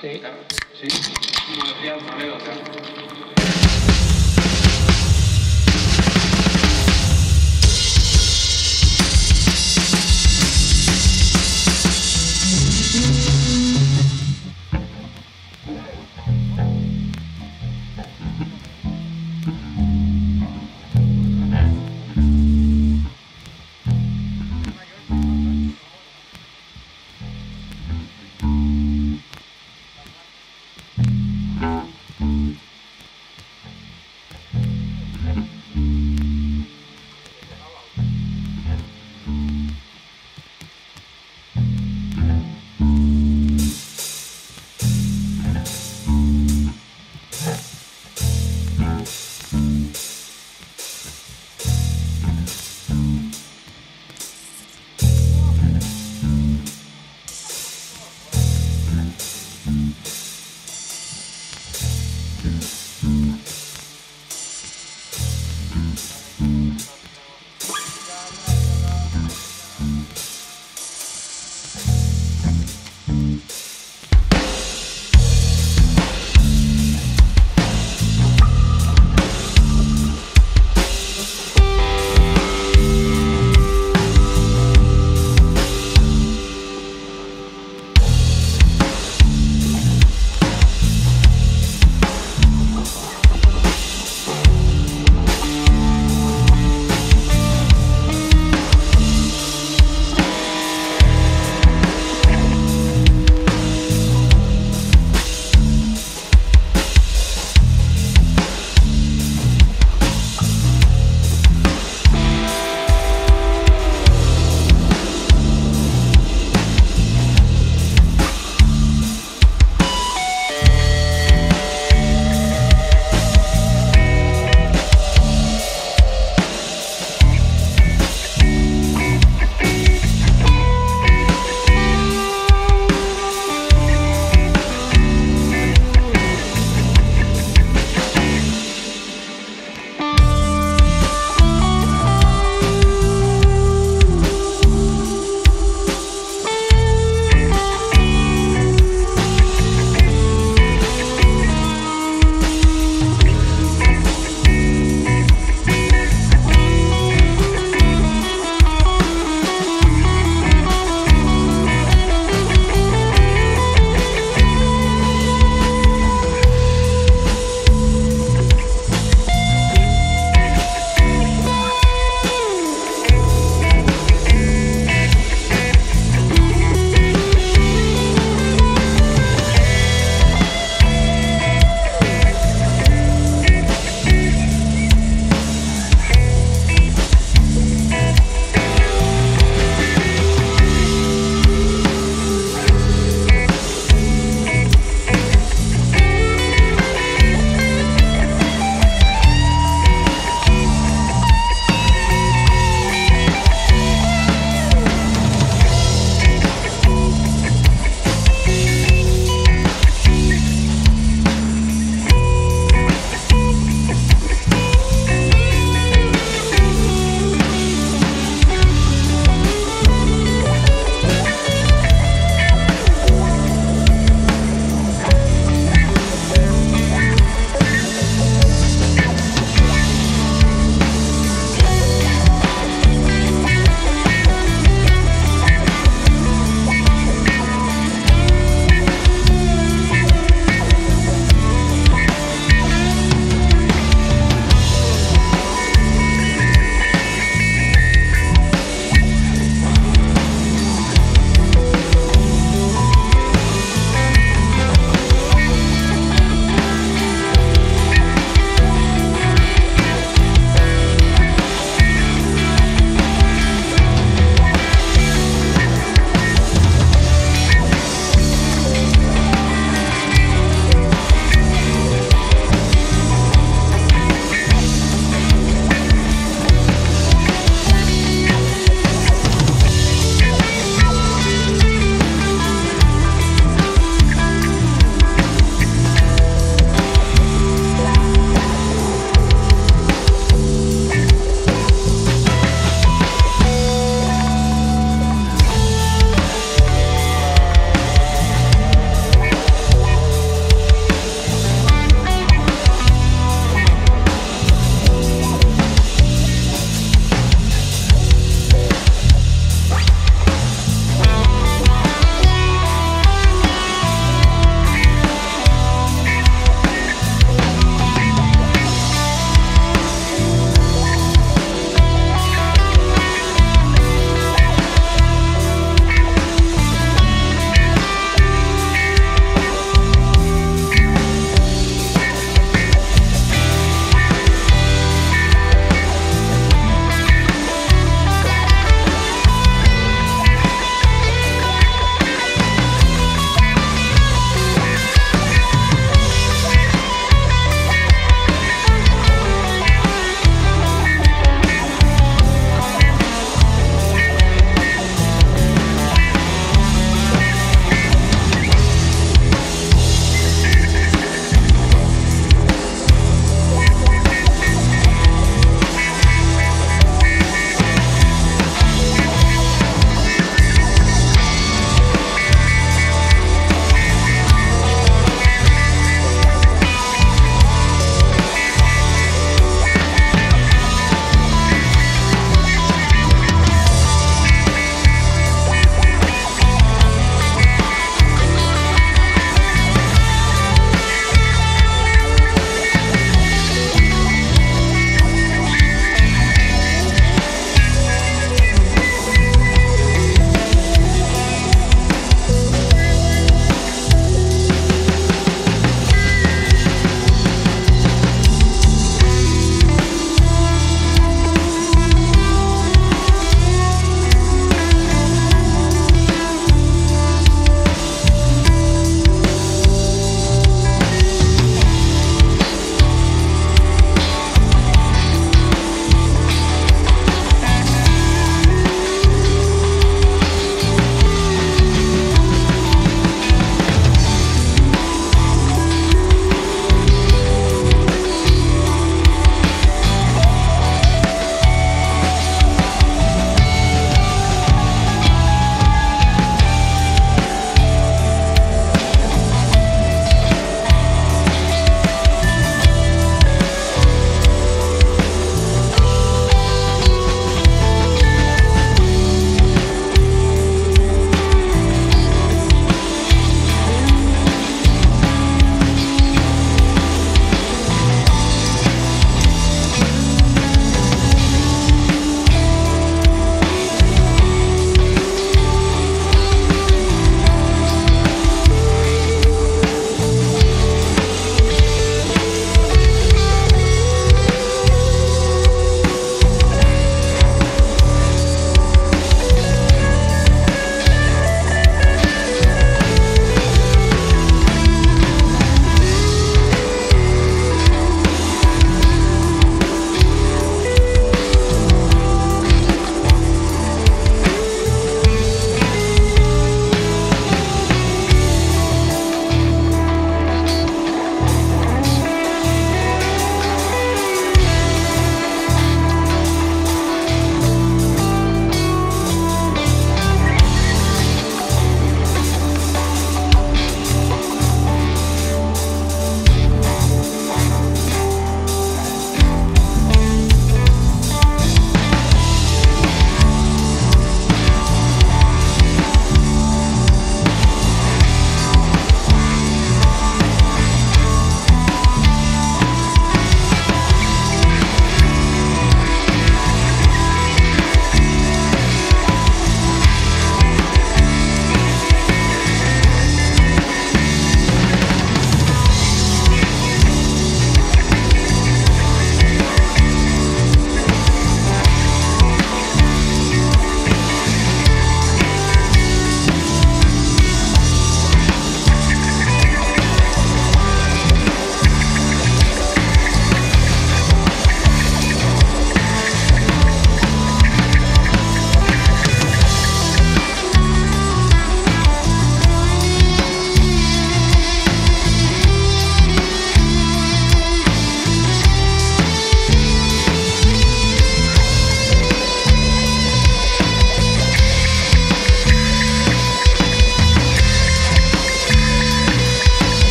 Sí. Sí,